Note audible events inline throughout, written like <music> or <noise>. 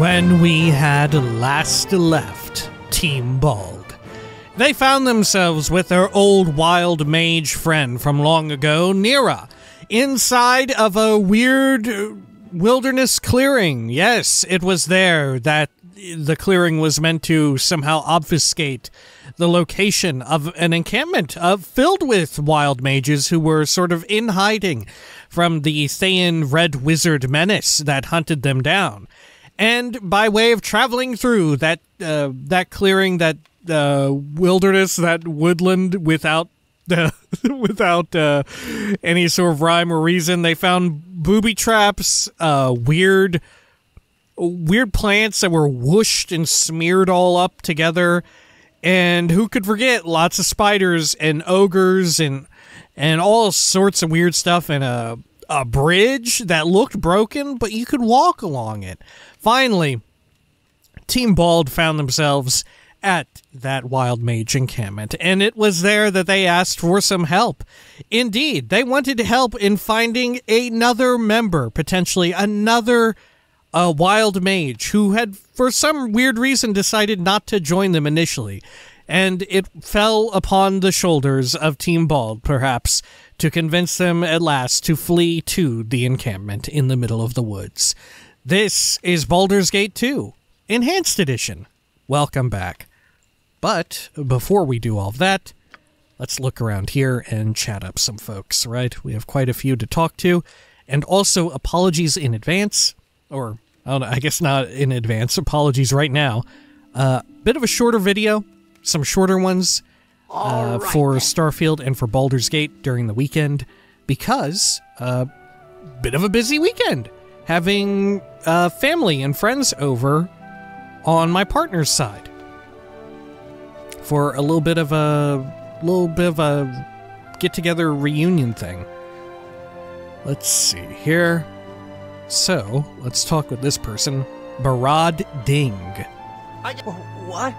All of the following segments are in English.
When we had last left Team Bald, they found themselves with their old wild mage friend from long ago, Neera, inside of a weird wilderness clearing. Yes, it was there that the clearing was meant to somehow obfuscate the location of an encampment of, filled with wild mages who were sort of in hiding from the Thayan Red Wizard menace that hunted them down. And by way of traveling through that uh, that clearing, that uh, wilderness, that woodland, without uh, <laughs> without uh, any sort of rhyme or reason, they found booby traps, uh, weird weird plants that were whooshed and smeared all up together. And who could forget lots of spiders and ogres and and all sorts of weird stuff and a a bridge that looked broken, but you could walk along it. Finally, Team Bald found themselves at that wild mage encampment, and it was there that they asked for some help. Indeed, they wanted help in finding another member, potentially another uh, wild mage who had, for some weird reason, decided not to join them initially. And it fell upon the shoulders of Team Bald, perhaps, to convince them at last to flee to the encampment in the middle of the woods. This is Baldur's Gate 2, Enhanced Edition. Welcome back. But before we do all that, let's look around here and chat up some folks, right? We have quite a few to talk to. And also, apologies in advance, or I, don't know, I guess not in advance, apologies right now. Uh, bit of a shorter video, some shorter ones uh, right, for then. Starfield and for Baldur's Gate during the weekend, because a uh, bit of a busy weekend having uh, family and friends over on my partner's side for a little bit of a little bit of a get together reunion thing. Let's see here. So, let's talk with this person, Barad Ding. I, what?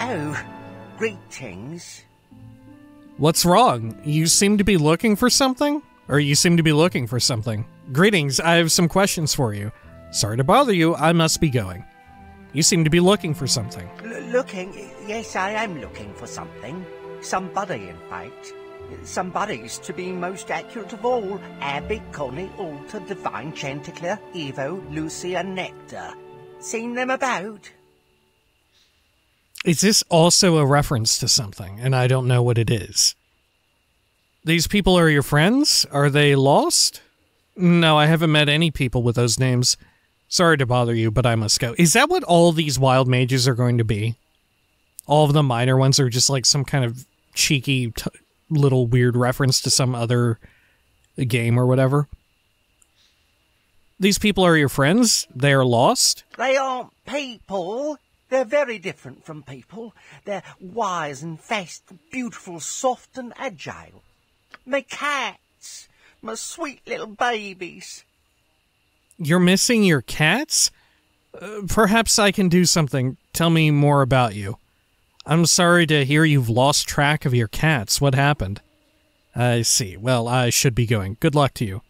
Oh, greetings. What's wrong? You seem to be looking for something? Or you seem to be looking for something. Greetings, I have some questions for you. Sorry to bother you, I must be going. You seem to be looking for something. L looking? Yes, I am looking for something. Somebody, in fact. Somebody's to be most accurate of all. Abby, Connie, Alter, Divine, Chanticleer, Evo, Lucy, and Nectar. Seen them about? Is this also a reference to something, and I don't know what it is? These people are your friends? Are they lost? No, I haven't met any people with those names. Sorry to bother you, but I must go. Is that what all these wild mages are going to be? All of the minor ones are just like some kind of cheeky little weird reference to some other game or whatever? These people are your friends? They are lost? They aren't people. They're very different from people. They're wise and fast, beautiful, soft and agile. My cats. My sweet little babies. You're missing your cats? Uh, perhaps I can do something. Tell me more about you. I'm sorry to hear you've lost track of your cats. What happened? I see. Well, I should be going. Good luck to you.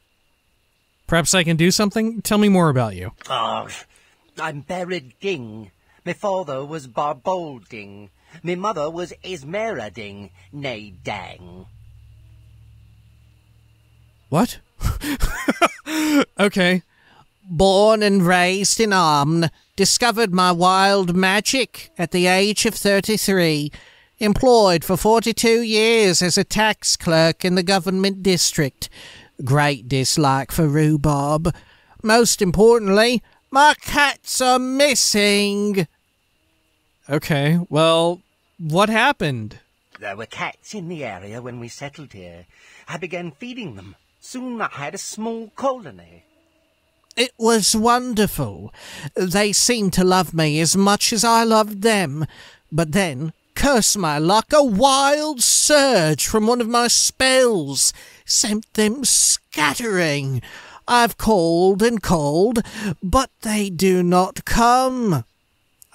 Perhaps I can do something? Tell me more about you. Oh, I'm Barad Ding. My father was Barbolding. My mother was Esmerading, nay Dang. What? <laughs> okay. Born and raised in Amn, discovered my wild magic at the age of 33. Employed for 42 years as a tax clerk in the government district. Great dislike for rhubarb. Most importantly, my cats are missing. Okay, well, what happened? There were cats in the area when we settled here. I began feeding them. Soon I had a small colony. It was wonderful. They seemed to love me as much as I loved them. But then, curse my luck, a wild surge from one of my spells sent them scattering. I've called and called, but they do not come.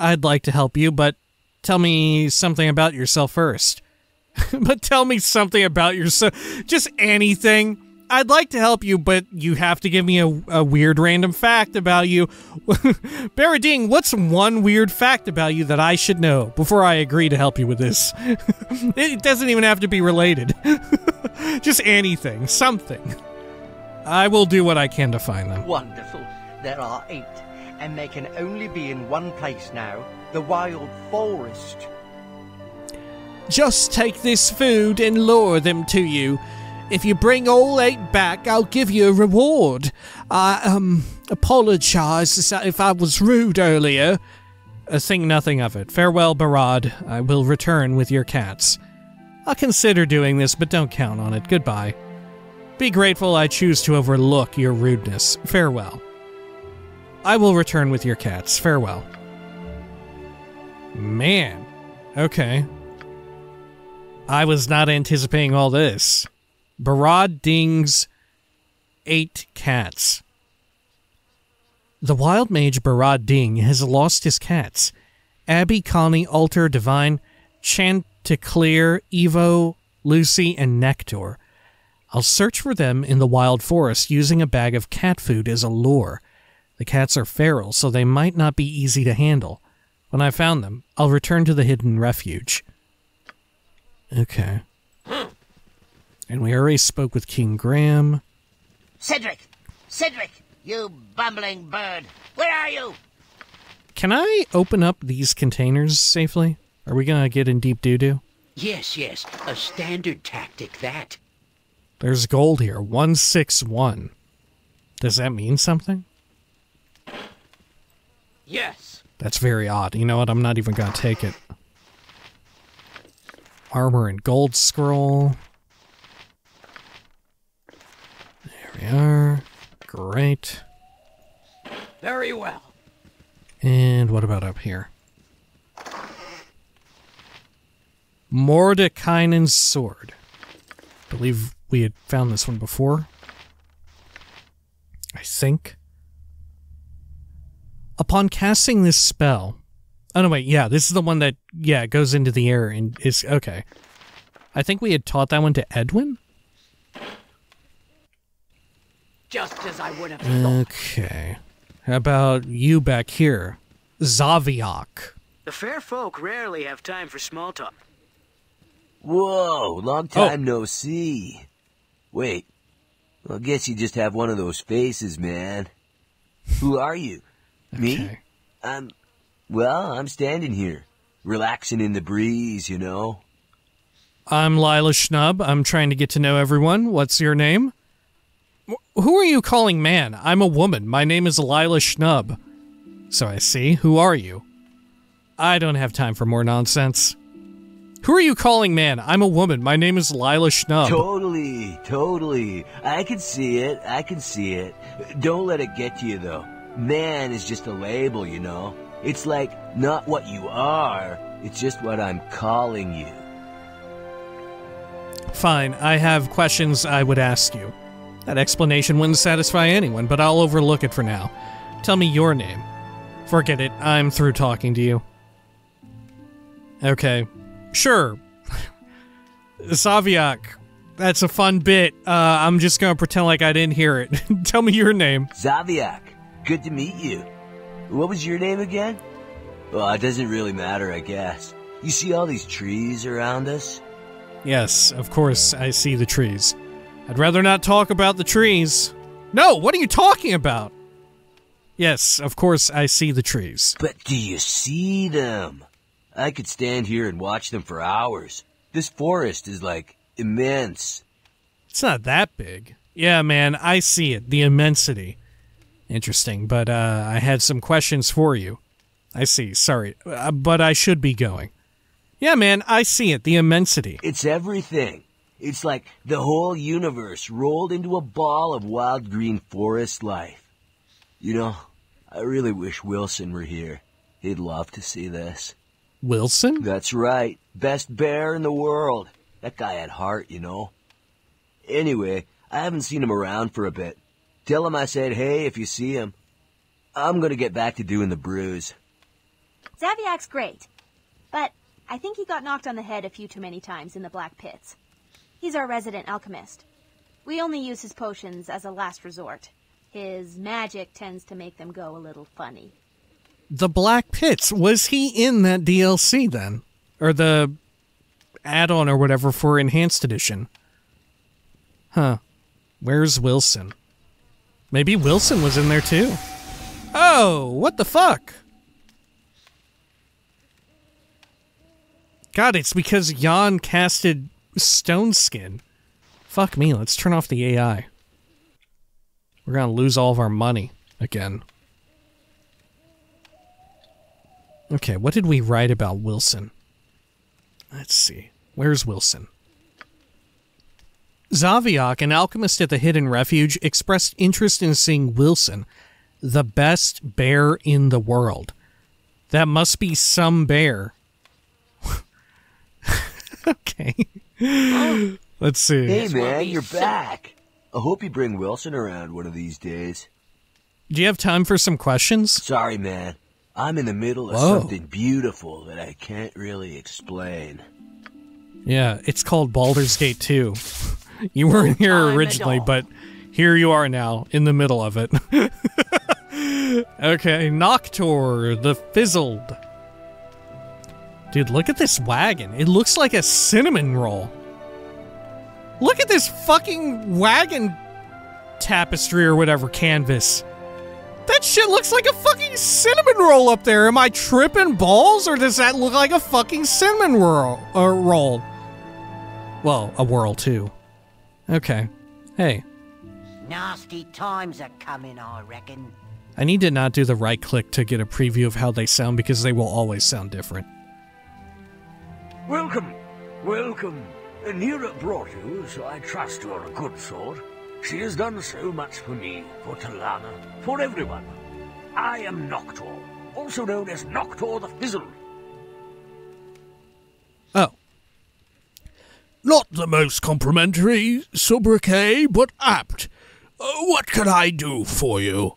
I'd like to help you, but tell me something about yourself first. <laughs> but tell me something about yourself. Just anything. I'd like to help you, but you have to give me a, a weird random fact about you. <laughs> Barading, what's one weird fact about you that I should know before I agree to help you with this? <laughs> it doesn't even have to be related. Just anything, something. I will do what I can to find them. Wonderful. There are eight, and they can only be in one place now the wild forest. Just take this food and lure them to you. If you bring all eight back, I'll give you a reward. I, um, apologize if I was rude earlier. Uh, think nothing of it. Farewell, Barad. I will return with your cats. I'll consider doing this, but don't count on it. Goodbye. Be grateful I choose to overlook your rudeness. Farewell. I will return with your cats. Farewell. Man. Okay. I was not anticipating all this. Barad Ding's eight cats. The wild mage Barad Ding has lost his cats. Abby, Connie, Alter, Divine, Chanticleer, Evo, Lucy, and Nectar. I'll search for them in the wild forest using a bag of cat food as a lure. The cats are feral, so they might not be easy to handle. When I found them, I'll return to the hidden refuge. Okay. And we already spoke with King Graham. Cedric! Cedric! You bumbling bird! Where are you? Can I open up these containers safely? Are we gonna get in deep doo doo? Yes, yes. A standard tactic, that. There's gold here. 161. Does that mean something? Yes. That's very odd. You know what? I'm not even gonna take it. Armor and gold scroll. There we are. Great. Very well. And what about up here? Mordenkainen's sword. I believe we had found this one before. I think. Upon casting this spell. Oh no, wait, yeah, this is the one that yeah goes into the air and is okay. I think we had taught that one to Edwin. Just as I would have thought. Okay. How about you back here, Zaviak? The fair folk rarely have time for small talk. Whoa, long oh. time no see. Wait, I guess you just have one of those faces, man. Who are you? Me? Okay. I'm, well, I'm standing here, relaxing in the breeze, you know. I'm Lila Shnub. I'm trying to get to know everyone. What's your name? Who are you calling man? I'm a woman. My name is Lila Shnub. So I see. Who are you? I don't have time for more nonsense. Who are you calling man? I'm a woman. My name is Lila Shnub. Totally, totally. I can see it, I can see it. Don't let it get to you, though. Man is just a label, you know. It's like, not what you are, it's just what I'm calling you. Fine. I have questions I would ask you. That explanation wouldn't satisfy anyone, but I'll overlook it for now. Tell me your name. Forget it. I'm through talking to you. Okay. Sure. <laughs> Saviak. That's a fun bit. Uh, I'm just gonna pretend like I didn't hear it. <laughs> Tell me your name. Zaviak, good to meet you. What was your name again? Well, it doesn't really matter, I guess. You see all these trees around us? Yes, of course, I see the trees. I'd rather not talk about the trees. No, what are you talking about? Yes, of course, I see the trees. But do you see them? I could stand here and watch them for hours. This forest is like immense. It's not that big. Yeah, man, I see it. The immensity. Interesting, but uh, I had some questions for you. I see, sorry, uh, but I should be going. Yeah, man, I see it. The immensity. It's everything. It's like the whole universe rolled into a ball of wild green forest life. You know, I really wish Wilson were here. He'd love to see this. Wilson? That's right. Best bear in the world. That guy had heart, you know. Anyway, I haven't seen him around for a bit. Tell him I said hey if you see him. I'm gonna get back to doing the brews. Zaviak's great, but I think he got knocked on the head a few too many times in the Black Pits. He's our resident alchemist. We only use his potions as a last resort. His magic tends to make them go a little funny. The Black Pits. Was he in that DLC then? Or the add on or whatever for Enhanced Edition? Huh. Where's Wilson? Maybe Wilson was in there too. Oh, what the fuck? God, it's because Jan casted Stone Skin. Fuck me, let's turn off the AI. We're gonna lose all of our money again. Okay, what did we write about Wilson? Let's see. Where's Wilson? Zaviak, an alchemist at the Hidden Refuge, expressed interest in seeing Wilson, the best bear in the world. That must be some bear. <laughs> okay. Let's see. Hey man, you're back. I hope you bring Wilson around one of these days. Do you have time for some questions? Sorry, man. I'm in the middle of Whoa. something beautiful that I can't really explain. Yeah, it's called Baldur's Gate 2. You weren't here time originally, but here you are now, in the middle of it. <laughs> okay, Noctor, the Fizzled. Dude, look at this wagon. It looks like a cinnamon roll. Look at this fucking wagon tapestry or whatever canvas. That shit looks like a fucking cinnamon roll up there. Am I tripping balls, or does that look like a fucking cinnamon roll? Uh, roll? Well, a whirl too. Okay. Hey, Nasty times are coming, I reckon. I need to not do the right click to get a preview of how they sound because they will always sound different. Welcome, welcome. Neera brought you, so I trust you're a good sort. She has done so much for me, for Talana, for everyone. I am Noctor, also known as Noctor the Fizzle. Oh, Not the most complimentary sobriquet, but apt. Uh, what can I do for you?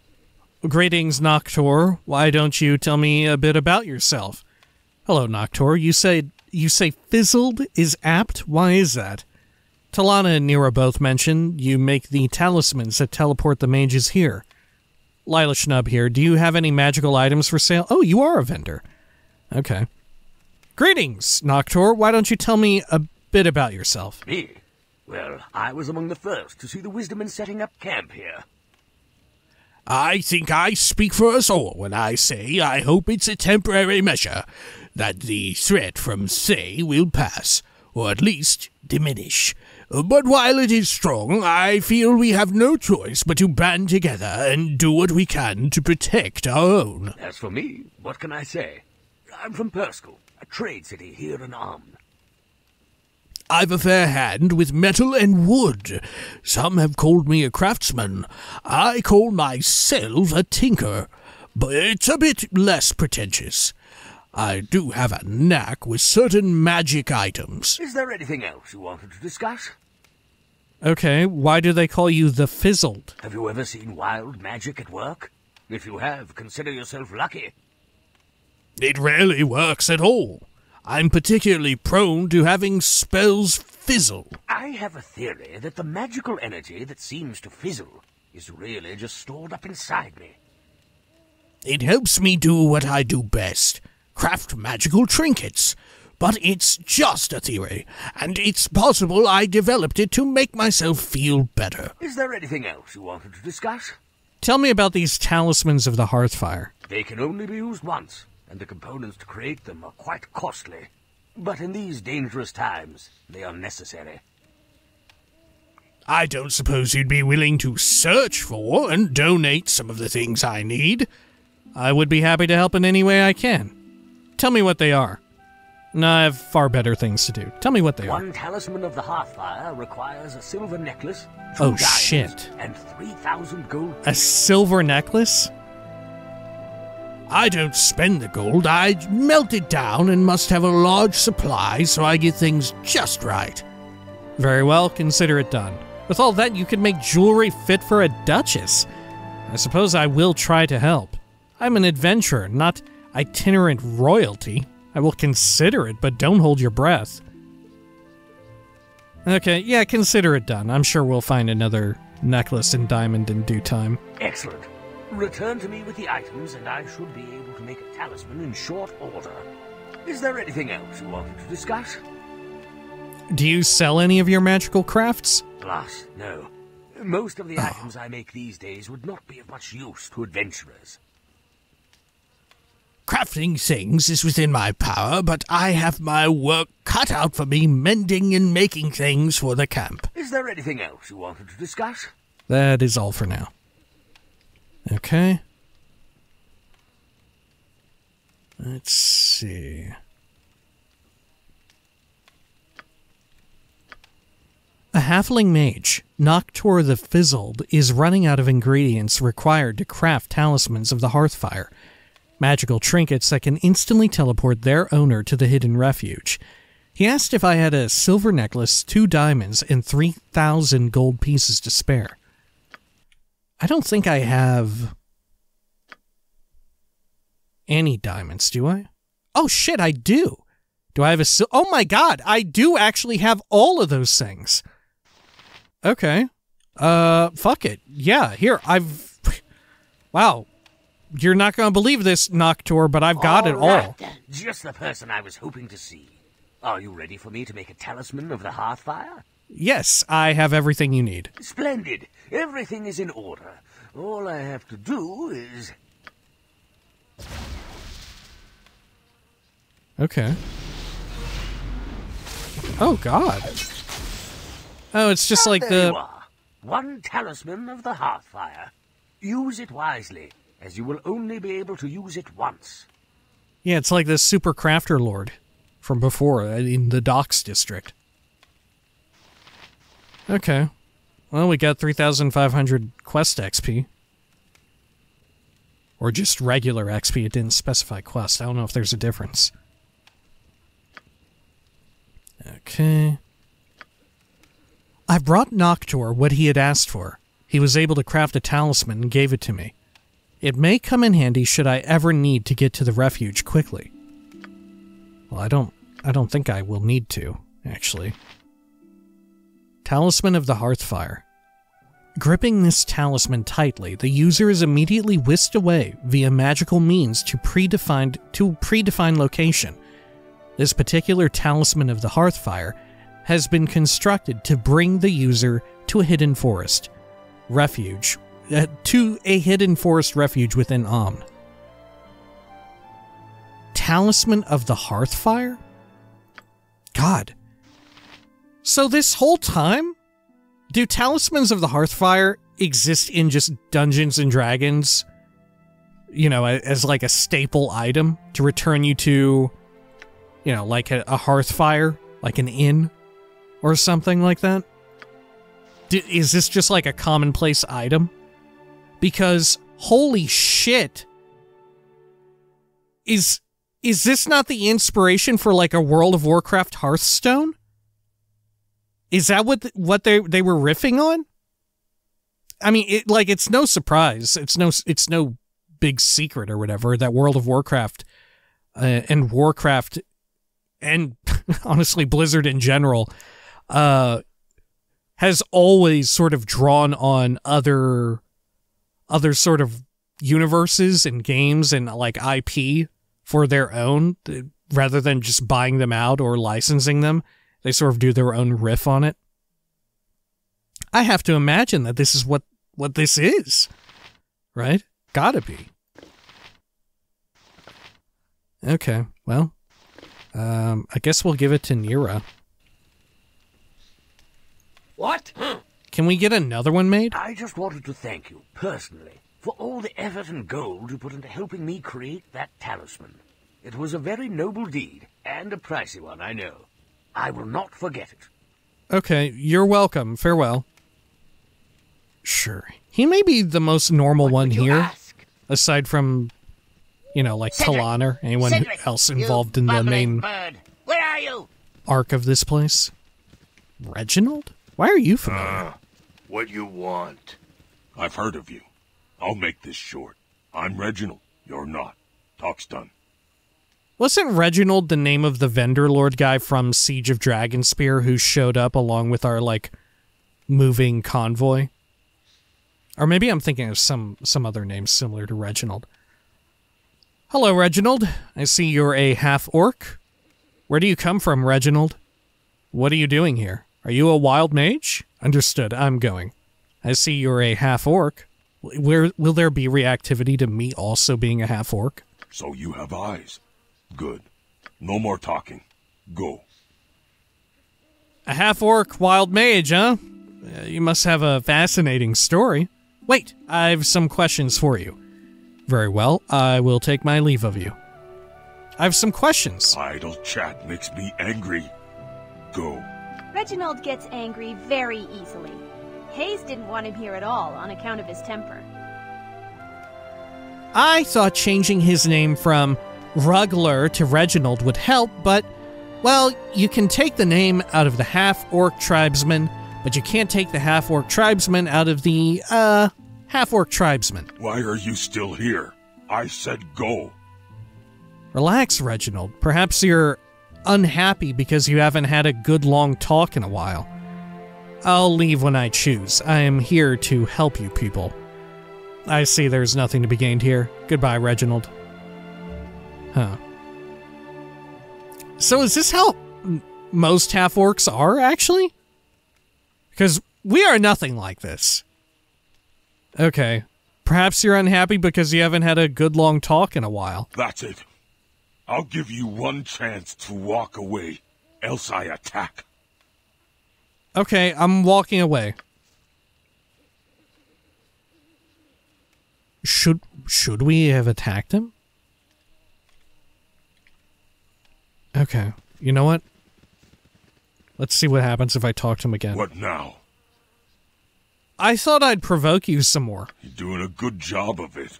greetings, Noctor. Why don't you tell me a bit about yourself? Hello, Noctor. You say you say fizzled is apt. Why is that? Talana and Neera both mentioned you make the talismans that teleport the mages here. Lila Shnub here. Do you have any magical items for sale? Oh, you are a vendor. Okay. Greetings, Noctor. Why don't you tell me a bit about yourself? Me? Well, I was among the first to see the wisdom in setting up camp here. I think I speak for us all when I say I hope it's a temporary measure, that the threat from Thay will pass, or at least diminish. But while it is strong, I feel we have no choice but to band together and do what we can to protect our own. As for me, what can I say? I'm from Perskal, a trade city here in Amn. I've a fair hand with metal and wood. Some have called me a craftsman. I call myself a tinker, but it's a bit less pretentious. I do have a knack with certain magic items. Is there anything else you wanted to discuss? Okay, why do they call you the Fizzled? Have you ever seen wild magic at work? If you have, consider yourself lucky. It rarely works at all. I'm particularly prone to having spells fizzle. I have a theory that the magical energy that seems to fizzle is really just stored up inside me. It helps me do what I do best craft magical trinkets. But it's just a theory, and it's possible I developed it to make myself feel better. Is there anything else you wanted to discuss? Tell me about these talismans of the Hearthfire. They can only be used once, and the components to create them are quite costly. But in these dangerous times, they are necessary. I don't suppose you'd be willing to search for and donate some of the things I need. I would be happy to help in any way I can. Tell me what they are. No, I have far better things to do. Tell me what they are. One talisman of the Hearthfire requires a silver necklace, Oh, shit. and 3,000 gold A silver necklace? I don't spend the gold, I melt it down and must have a large supply so I get things just right. Very well, consider it done. With all that, you could make jewelry fit for a duchess. I suppose I will try to help. I'm an adventurer, not itinerant royalty. I will consider it, but don't hold your breath. Okay, yeah, consider it done. I'm sure we'll find another necklace in diamond in due time. Excellent. Return to me with the items, and I should be able to make a talisman in short order. Is there anything else you wanted to discuss? Do you sell any of your magical crafts? Alas, no. Most of the oh. items I make these days would not be of much use to adventurers. Crafting things is within my power, but I have my work cut out for me mending and making things for the camp. Is there anything else you wanted to discuss? That is all for now. Okay. Let's see. A halfling mage, Noctor the Fizzled, is running out of ingredients required to craft talismans of the Hearthfire, magical trinkets that can instantly teleport their owner to the hidden refuge. He asked if I had a silver necklace, two diamonds, and 3,000 gold pieces to spare. I don't think I have any diamonds, do I? Oh shit, I do. Do I have a sil- Oh my god, I do actually have all of those things. Okay. Uh fuck it. Yeah, here I've Wow. You're not going to believe this, Noctor, but I've got it all. then. Just the person I was hoping to see. Are you ready for me to make a talisman of the Hearthfire? Yes, I have everything you need. Splendid. Everything is in order. All I have to do is... Okay. Oh god. Oh, it's just like the. One talisman of the Hearthfire. Use it wisely, as you will only be able to use it once. Yeah, it's like the Super Crafter Lord from before uh, in the Docks district. Okay. Well, we got 3,500 quest XP. Or just regular XP. It didn't specify quest. I don't know if there's a difference. Okay. I brought Noctor what he had asked for. He was able to craft a talisman and gave it to me. It may come in handy should I ever need to get to the refuge quickly. Well, I don't I don't think I will need to, actually. Talisman of the Hearthfire. Gripping this talisman tightly, the user is immediately whisked away via magical means to predefined to predefined location. This particular talisman of the Hearthfire has been constructed to bring the user to a hidden forest refuge, uh, to a hidden forest refuge within Amn. Talisman of the Hearthfire? God. So this whole time, do talismans of the Hearthfire exist in just Dungeons and Dragons? You know, as like a staple item to return you to, you know, like a, a Hearthfire, like an inn or something like that? Is this just like a commonplace item? Because holy shit. Is is this not the inspiration for like a World of Warcraft Hearthstone? Is that what what they they were riffing on? I mean, it like it's no surprise. It's no it's no big secret or whatever that World of Warcraft uh, and Warcraft and <laughs> honestly Blizzard in general uh has always sort of drawn on other other sort of universes and games and like IP for their own rather than just buying them out or licensing them. They sort of do their own riff on it. I have to imagine that this is what what this is. Right? Gotta be. Okay, well, um, I guess we'll give it to Neera. What? Can we get another one made? I just wanted to thank you, personally, for all the effort and gold you put into helping me create that talisman. It was a very noble deed, and a pricey one, I know. I will not forget it. Okay, you're welcome. Farewell. Sure. He may be the most normal one here, ask? aside from, you know, like Cedric! Talon or anyone Cedric, else involved in the main bird. Where are you? arc of this place. Reginald? Why are you familiar? Ah, what you want? I've heard of you. I'll make this short. I'm Reginald. You're not. Talk's done. Wasn't Reginald the name of the vendor lord guy from Siege of Dragonspear who showed up along with our like moving convoy? Or maybe I'm thinking of some some other name similar to Reginald. Hello, Reginald. I see you're a half orc. Where do you come from, Reginald? What are you doing here? Are you a wild mage? Understood. I'm going. I see you're a half orc. Where will there be reactivity to me also being a half orc? So you have eyes. Good. No more talking. Go. A half orc wild mage, huh? Uh, you must have a fascinating story. Wait, I've some questions for you. Very well, I will take my leave of you. I have some questions. Idle chat makes me angry. Go. Reginald gets angry very easily. Hayes didn't want him here at all on account of his temper. I thought changing his name from Rugler to Reginald would help, but, well, you can take the name out of the half orc tribesman, but you can't take the half orc tribesman out of the, uh, half orc tribesman. Why are you still here? I said go. Relax, Reginald. Perhaps you're unhappy because you haven't had a good long talk in a while. I'll leave when I choose. I am here to help you people. I see there's nothing to be gained here. Goodbye, Reginald. Huh. So is this how most half orcs are, actually? Because we are nothing like this. Okay. Perhaps you're unhappy because you haven't had a good long talk in a while. That's it. I'll give you one chance to walk away, else I attack. Okay, I'm walking away. Should should we have attacked him? Okay. You know what? Let's see what happens if I talk to him again. What now? I thought I'd provoke you some more. You're doing a good job of it.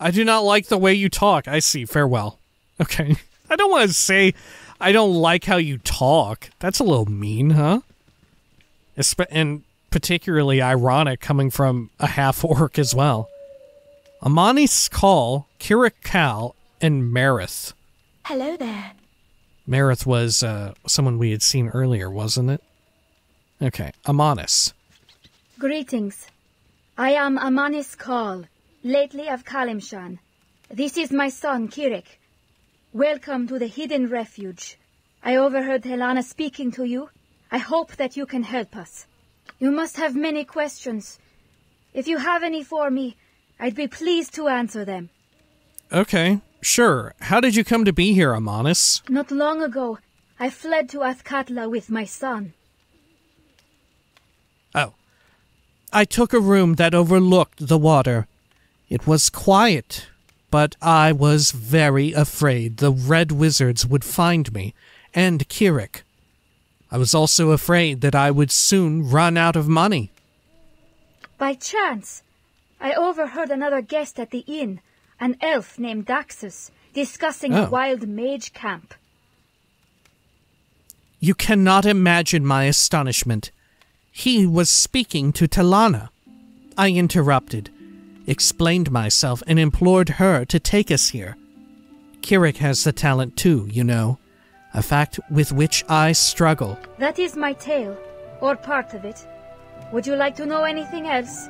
I do not like the way you talk. I see. Farewell. Okay. <laughs> I don't want to say I don't like how you talk. That's a little mean, huh? Espe- and particularly ironic coming from a half <laughs> orc as well. Amanis Kal, Kirik Kal, and Marith. Hello there. Marith was uh, someone we had seen earlier, wasn't it? Okay, Amanis. Greetings. I am Amanis Kal, lately of Calimshan. This is my son, Kirik. Welcome to the Hidden Refuge. I overheard Helana speaking to you. I hope that you can help us. You must have many questions. If you have any for me, I'd be pleased to answer them. Okay, sure. How did you come to be here, Amanis? Not long ago, I fled to Athkatla with my son. Oh. I took a room that overlooked the water. It was quiet, but I was very afraid the Red Wizards would find me, and Kirik. I was also afraid that I would soon run out of money. By chance, I overheard another guest at the inn, an elf named Daxus, discussing Oh. a wild mage camp. You cannot imagine my astonishment. He was speaking to Talana. I interrupted, explained myself, and implored her to take us here. Kirik has the talent too, you know, a fact with which I struggle. That is my tale, or part of it. Would you like to know anything else?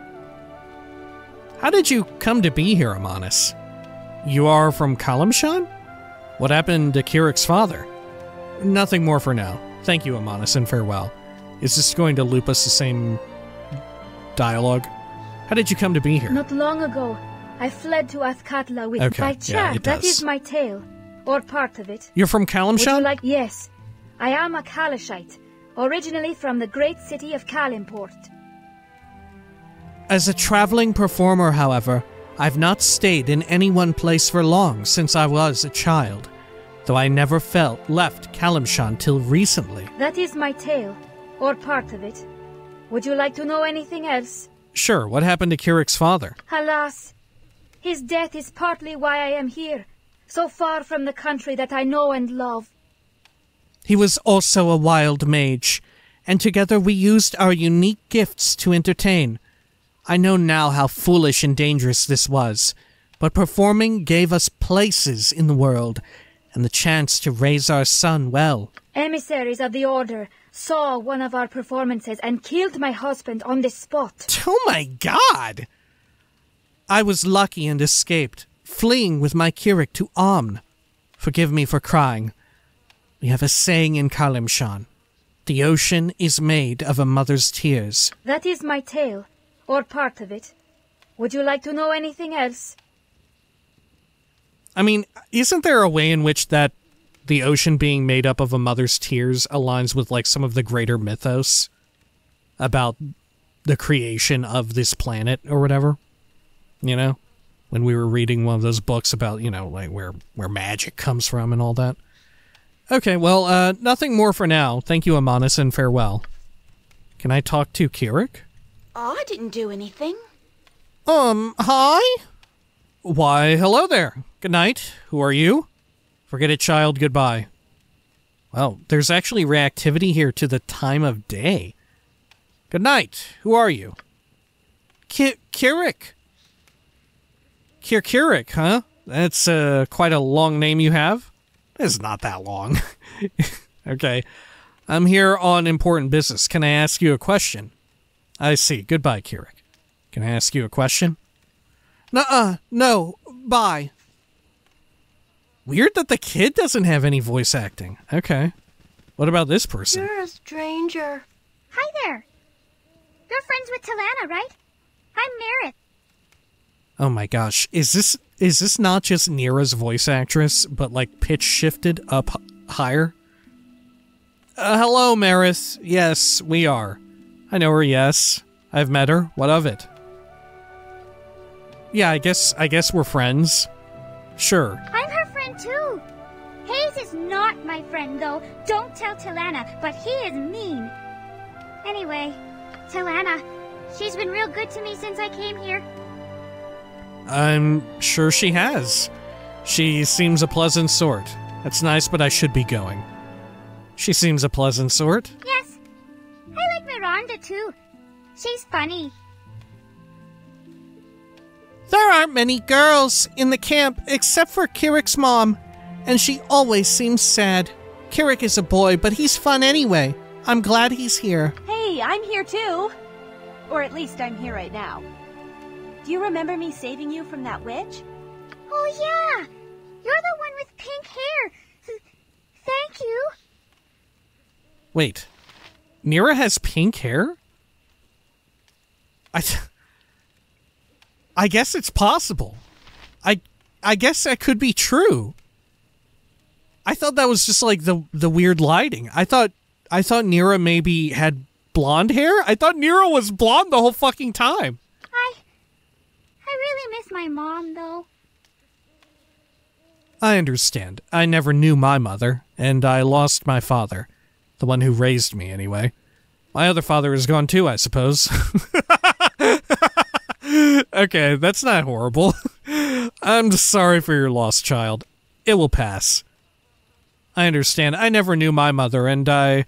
How did you come to be here, Amanis? You are from Calimshan? What happened to Kirik's father? Nothing more for now. Thank you, Amanis, and farewell. Is this going to loop us the same dialogue? How did you come to be here? Not long ago, I fled to Athkatla with Okay, by yeah, chance. it that my tale, or part of it. You're from Would you Calimshan? like? Yes, I am a Calishite, originally from the great city of Calimport. As a traveling performer, however, I've not stayed in any one place for long since I was a child, though I never felt left Calimshan till recently. That is my tale, or part of it. Would you like to know anything else? Sure, what happened to Kirik's father? Alas, his death is partly why I am here, so far from the country that I know and love. He was also a wild mage, and together we used our unique gifts to entertain. I know now how foolish and dangerous this was, but performing gave us places in the world and the chance to raise our son well. Emissaries of the Order saw one of our performances and killed my husband on the spot. Oh my god! I was lucky and escaped, fleeing with my Kirik to Amn. Forgive me for crying. We have a saying in Calimshan. The ocean is made of a mother's tears. That is my tale, or part of it. Would you like to know anything else? I mean, isn't there a way in which that the ocean being made up of a mother's tears aligns with like some of the greater mythos about the creation of this planet or whatever? You know, when we were reading one of those books about, you know, like where where magic comes from and all that. Okay, well, uh nothing more for now. Thank you, Amanis, and farewell. Can I talk to Kirik? I didn't do anything. Um, hi? Why, hello there. Good night. Who are you? Forget it, child. Goodbye. Well, there's actually reactivity here to the time of day. Good night. Who are you? Ki- Kirik. Kir Kirik, huh? That's uh, quite a long name you have. It's not that long. <laughs> okay. I'm here on important business. Can I ask you a question? I see. Goodbye, Kirik. Can I ask you a question? Nuh-uh. No. Bye. Weird that the kid doesn't have any voice acting. Okay. What about this person? You're a stranger. Hi there. You're friends with Talana, right? I'm Merith. Oh my gosh. Is this is this not just Neera's voice actress, but like pitch shifted up higher? Uh, hello, Marith. Yes, we are. I know her, yes. I've met her. What of it? Yeah, I guess I guess we're friends. Sure. I'm her friend too. Hayes is not my friend though. Don't tell Talana, but he is mean. Anyway, Talana, she's been real good to me since I came here. I'm sure she has. She seems a pleasant sort. That's nice, but I should be going. She seems a pleasant sort. Yes. I like Miranda too. She's funny. There aren't many girls in the camp except for Kirik's mom, and she always seems sad. Kirik is a boy, but he's fun anyway. I'm glad he's here. Hey, I'm here too. Or at least I'm here right now. Do you remember me saving you from that witch? Oh yeah! You're the one with pink hair. <laughs> Thank you. Wait. Neera has pink hair? I th- I guess it's possible. I I guess that could be true. I thought that was just like the the weird lighting. I thought I thought Neera maybe had blonde hair. I thought Neera was blonde the whole fucking time. I I really miss my mom though. I understand. I never knew my mother, and I lost my father. The one who raised me, anyway. My other father is gone too, I suppose. <laughs> okay, that's not horrible. <laughs> I'm sorry for your loss, child. It will pass. I understand. I never knew my mother, and I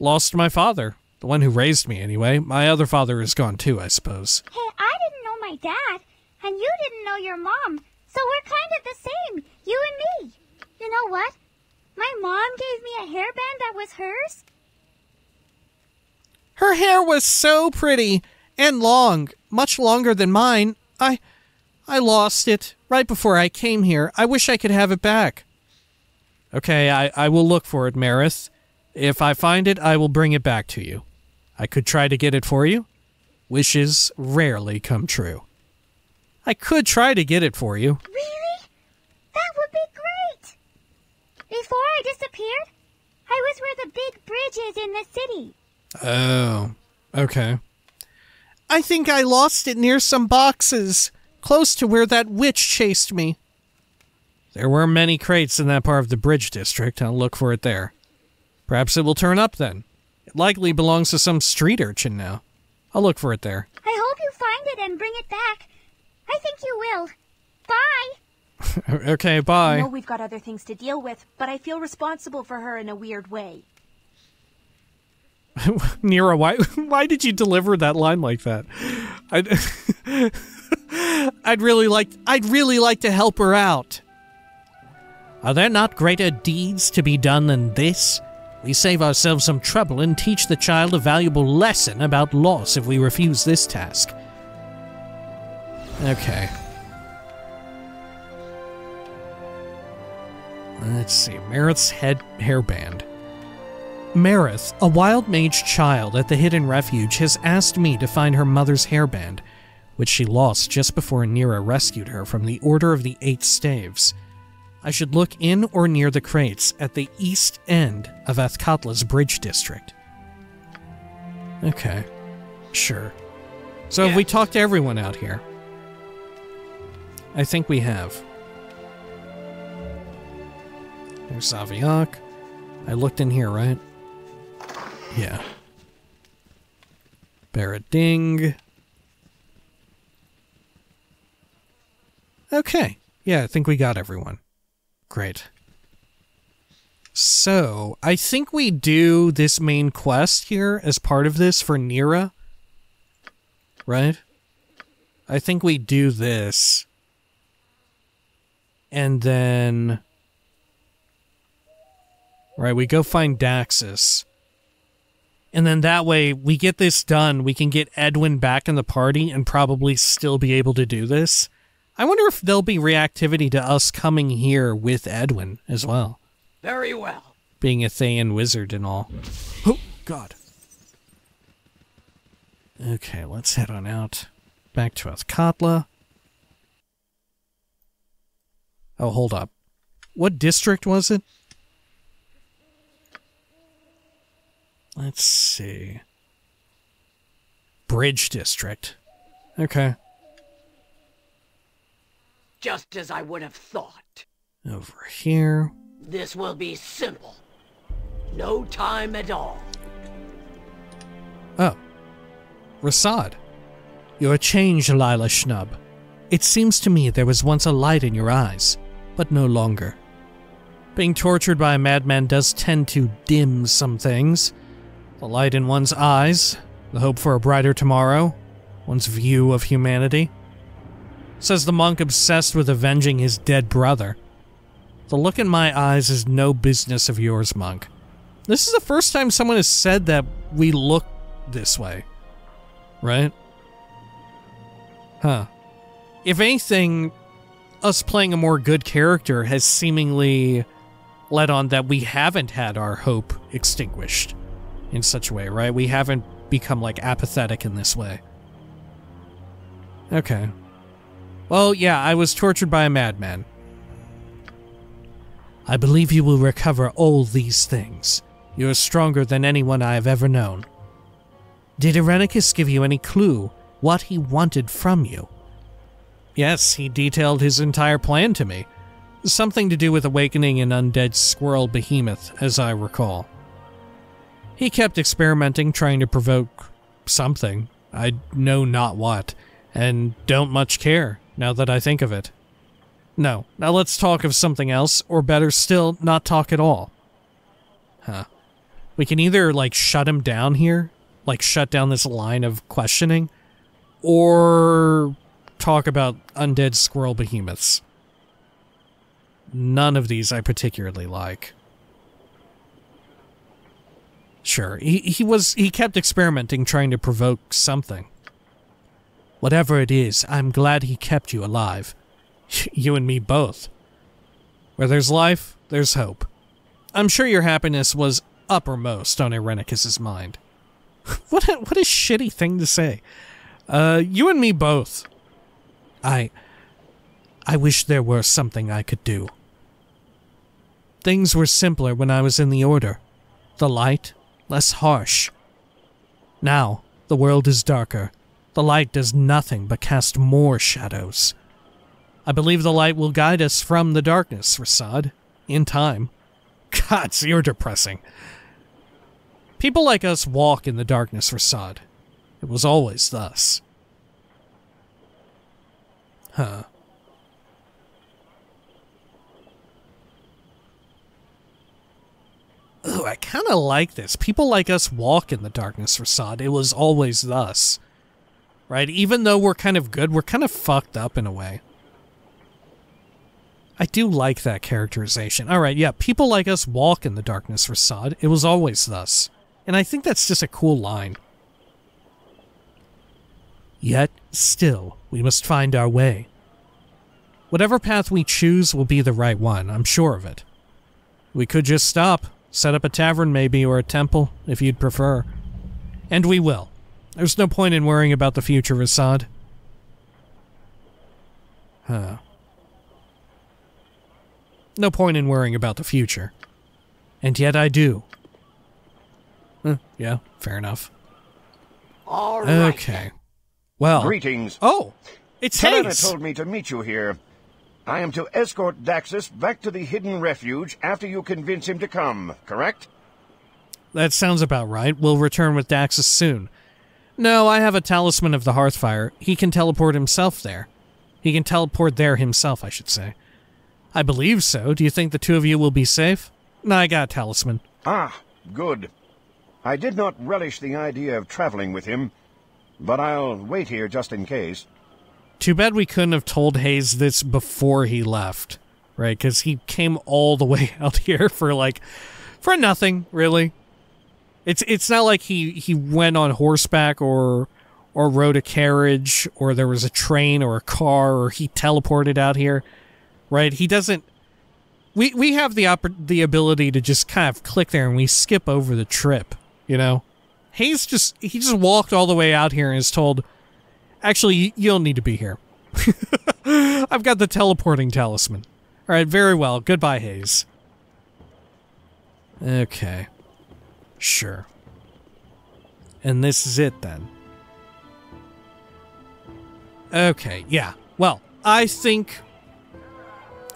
lost my father. The one who raised me, anyway. My other father is gone too, I suppose. Hey, I didn't know my dad, and you didn't know your mom, so we're kind of the same, you and me. You know what? My mom gave me a hairband that was hers. Her hair was so pretty and long, much longer than mine. I I lost it right before I came here. I wish I could have it back. Okay, I, I will look for it, Marith. If I find it, I will bring it back to you. I could try to get it for you. Wishes rarely come true. I could try to get it for you. Really? That would be great. Before I disappeared, I was where the big bridge is in the city. Oh, okay. I think I lost it near some boxes, close to where that witch chased me. There were many crates in that part of the bridge district. I'll look for it there. Perhaps it will turn up then. It likely belongs to some street urchin now. I'll look for it there. I hope you find it and bring it back. I think you will. Bye. <laughs> okay, I bye. know we've got other things to deal with, but I feel responsible for her in a weird way. <laughs> Neera, why <laughs> why did you deliver that line like that? I'd, I'd really like I'd really like to help her out. Are there not greater deeds to be done than this? We save ourselves some trouble and teach the child a valuable lesson about loss if we refuse this task. Okay. Let's see. Marith's head hairband. Marith, a wild mage child at the Hidden Refuge, has asked me to find her mother's hairband, which she lost just before Neera rescued her from the Order of the Eight Staves. I should look in or near the crates at the east end of Athkatla's Bridge District. Okay. Sure. So have we talked to everyone out here? I think we have. Saviak. I looked in here, right? Yeah. Barading. Okay. Yeah, I think we got everyone. Great. So, I think we do this main quest here as part of this for Neera. Right? I think we do this. And then. Right, we go find Daxus. And then that way we get this done, we can get Edwin back in the party and probably still be able to do this. I wonder if there'll be reactivity to us coming here with Edwin as well. Very well. Being a Thayan wizard and all. Oh, God. Okay, let's head on out. Back to Athkatla. Oh, hold up. What district was it? Let's see. Bridge District. Okay. Just as I would have thought. Over here. This will be simple. No time at all. Oh. Rasaad. You're a change, Lyle Shnub. It seems to me there was once a light in your eyes, but no longer. Being tortured by a madman does tend to dim some things. The light in one's eyes, the hope for a brighter tomorrow, one's view of humanity. Says the monk obsessed with avenging his dead brother. The look in my eyes is no business of yours, monk. This is the first time someone has said that we look this way. Right? Huh. If anything, us playing a more good character has seemingly led on that we haven't had our hope extinguished in such a way, right? We haven't become like apathetic in this way. Okay. Well, yeah, I was tortured by a madman. I believe you will recover all these things. You are stronger than anyone I have ever known. Did Irenicus give you any clue what he wanted from you? Yes, he detailed his entire plan to me. Something to do with awakening an undead squirrel behemoth, as I recall. He kept experimenting, trying to provoke something. I know not what, and don't much care, now that I think of it. No, now let's talk of something else, or better still, not talk at all. Huh. We can either, like, shut him down here, like, shut down this line of questioning, or talk about undead squirrel behemoths. None of these I particularly like. Sure, he, he was he kept experimenting trying to provoke something. Whatever it is, I'm glad he kept you alive. <laughs> you and me both. Where there's life, there's hope. I'm sure your happiness was uppermost on Irenicus's mind. <laughs> what a, what a shitty thing to say. Uh, you and me both. I I wish there were something I could do. Things were simpler when I was in the Order. The light, less harsh. Now, the world is darker. The light does nothing but cast more shadows. I believe the light will guide us from the darkness, Rasaad, in time. <laughs> Gods, you're depressing. People like us walk in the darkness, Rasaad. It was always thus. Huh. Ooh, I kind of like this. People like us walk in the darkness, Rasaad. It was always thus. right? Even though we're kind of good, we're kind of fucked up in a way. I do like that characterization. All right, yeah, people like us walk in the darkness, Rasaad. It was always thus. And I think that's just a cool line. Yet, still, we must find our way. Whatever path we choose will be the right one, I'm sure of it. We could just stop, set up a tavern maybe, or a temple, if you'd prefer. And we will. There's no point in worrying about the future, Rasaad. Huh. No point in worrying about the future. And yet I do. Huh, yeah, fair enough. All right. Okay. Well. Greetings. Oh, it's Helena Hayes. told me to meet you here. I am to escort Daxus back to the hidden refuge after you convince him to come, correct? That sounds about right. We'll return with Daxus soon. No, I have a talisman of the Hearthfire. He can teleport himself there. He can teleport there himself, I should say. I believe so. Do you think the two of you will be safe? No, I got a talisman. Ah, good. I did not relish the idea of traveling with him, but I'll wait here just in case. Too bad we couldn't have told Hayes this before he left, right? Because he came all the <laughs> way out here for like, for nothing, really. It's it's not like he he went on horseback or or rode a carriage or there was a train or a car or he teleported out here, right? He doesn't. We we have the oppor- the ability to just kind of click there and we skip over the trip, you know. Hayes just he just walked all the way out here and is told, actually you, don't need to be here. <laughs> I've got the teleporting talisman. All right, very well. Goodbye, Hayes. Okay. Sure. And this is it then. Okay, yeah. Well, I think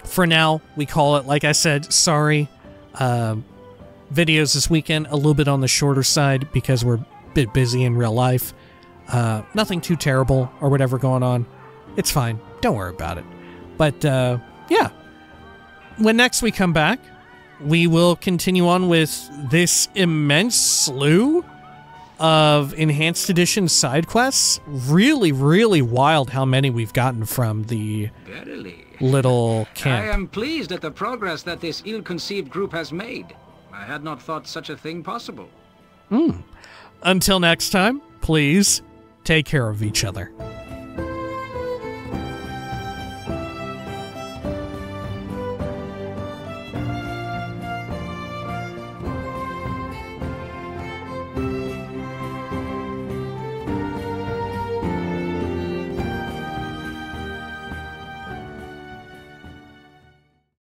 for now we call it, like I said, sorry. Um, videos this weekend, a little bit on the shorter side because we're a bit busy in real life. Uh, nothing too terrible or whatever going on. It's fine. Don't worry about it. But uh, yeah, when next we come back, we will continue on with this immense slew of enhanced edition side quests. Really, really wild how many we've gotten from the Verily. little camp. I am pleased at the progress that this ill-conceived group has made. I had not thought such a thing possible. Hmm. Until next time, please take care of each other.